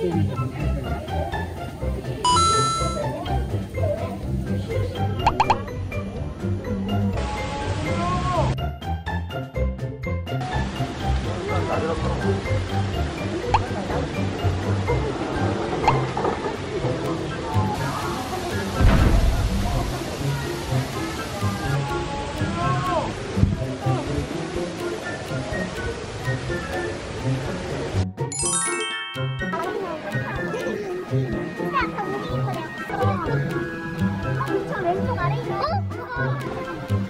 나 아까 움직인 거내어 엄청 왼쪽 아래 있는 어? 그거